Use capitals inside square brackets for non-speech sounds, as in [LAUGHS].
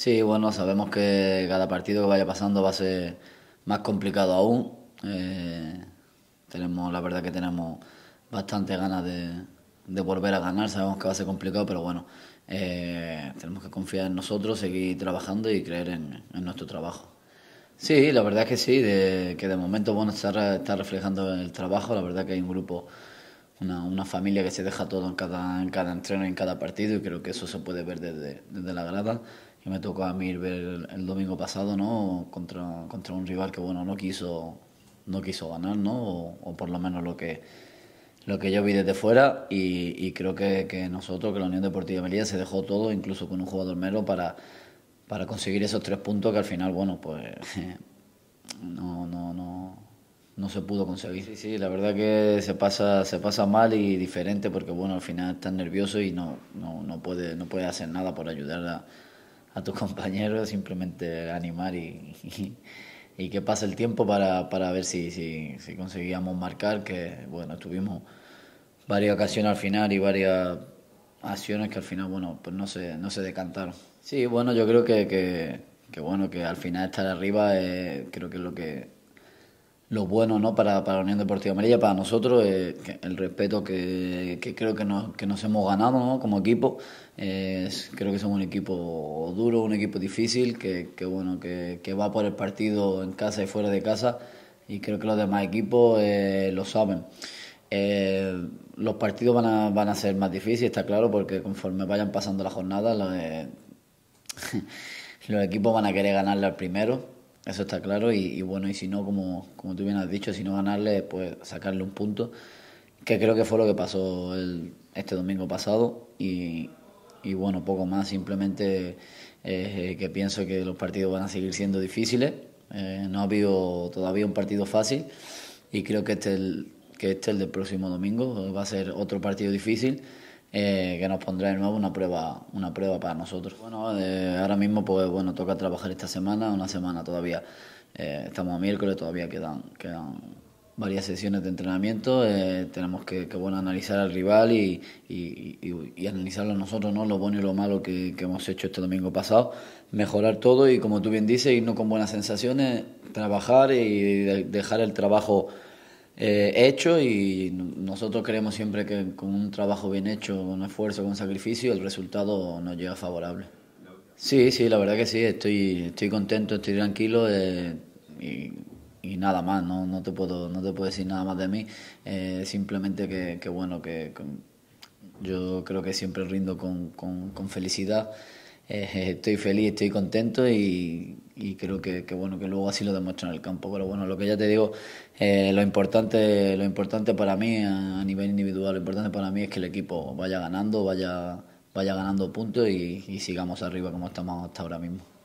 Sí, bueno, sabemos que cada partido que vaya pasando va a ser más complicado aún. Eh, tenemos, la verdad que tenemos bastante ganas de, volver a ganar. Sabemos que va a ser complicado, pero bueno, eh, tenemos que confiar en nosotros, seguir trabajando y creer en, nuestro trabajo. Sí, la verdad que sí, de, que de momento bueno está, está reflejando el trabajo. La verdad que hay un grupo, una, una, familia que se deja todo en cada, en cada entreno y en cada partido y creo que eso se puede ver desde, desde la grada que me tocó a mí ver el, domingo pasado, ¿no? Contra, contra un rival que, bueno, no quiso, no quiso ganar, ¿no? O, por lo menos lo que, lo que yo vi desde fuera y, creo que, que, nosotros, que la Unión Deportiva Melilla se dejó todo, incluso con un jugador mero, para, para conseguir esos tres puntos que al final, bueno, pues [LAUGHS] no, no, no, no se pudo conseguir. Sí, sí, la verdad que se pasa, se pasa mal y diferente porque, bueno, al final estás nervioso y no, no, no, puede, no puede hacer nada por ayudar a a tus [LAUGHS] compañeros, simplemente animar y, y, que pase el tiempo para, para ver si, si, conseguíamos marcar, que bueno, tuvimos varias ocasiones al final y varias acciones que al final, bueno, pues no se, no se decantaron. Sí, bueno, yo creo que, que, que bueno, que al final estar arriba eh, creo que es lo que lo bueno ¿no? para, para la Unión Deportiva Amarilla, para nosotros, eh, el respeto que, que, creo que nos, que nos hemos ganado ¿no? como equipo. Eh, creo que somos un equipo duro, un equipo difícil, que, bueno, que, va por el partido en casa y fuera de casa, y creo que los demás equipos eh, lo saben. Los partidos van a, van a ser más difíciles, está claro, porque conforme vayan pasando las jornadas, los, [LAUGHS] los equipos van a querer ganarle al primero eso está claro y, bueno, y si no, como, como tú bien has dicho, si no ganarle, pues sacarle un punto, que creo que fue lo que pasó el, este domingo pasado y, bueno, poco más, simplemente eh, que pienso que los partidos van a seguir siendo difíciles, eh, no ha habido todavía un partido fácil y creo que este, el, que este el del próximo domingo va a ser otro partido difícil eh, que nos pondrá de nuevo una prueba, una prueba para nosotros. Bueno, eh, ahora mismo pues bueno, toca trabajar esta semana, una semana todavía, eh, estamos a miércoles, todavía quedan, quedan varias sesiones de entrenamiento, eh, tenemos que, bueno, analizar al rival y, y, analizarlo nosotros, ¿no? lo bueno y lo malo que, hemos hecho este domingo pasado, mejorar todo y como tú bien dices, irnos con buenas sensaciones, trabajar y dejar el trabajo eh, hecho y nosotros creemos siempre que con un trabajo bien hecho, con esfuerzo, con sacrificio, el resultado nos llega favorable. Sí, sí, la verdad que sí, estoy, estoy contento, estoy tranquilo eh, y, nada más, no, no, te puedo, no te puedo decir nada más de mí, eh, simplemente que, bueno, que, que, yo creo que siempre rindo con, con, con felicidad. Eh, estoy feliz, estoy contento y, creo que, bueno que luego así lo demuestro en el campo. Pero bueno, lo que ya te digo, eh, lo importante lo importante para mí a, nivel individual, lo importante para mí es que el equipo vaya ganando, vaya vaya ganando puntos y sigamos arriba como estamos hasta ahora mismo.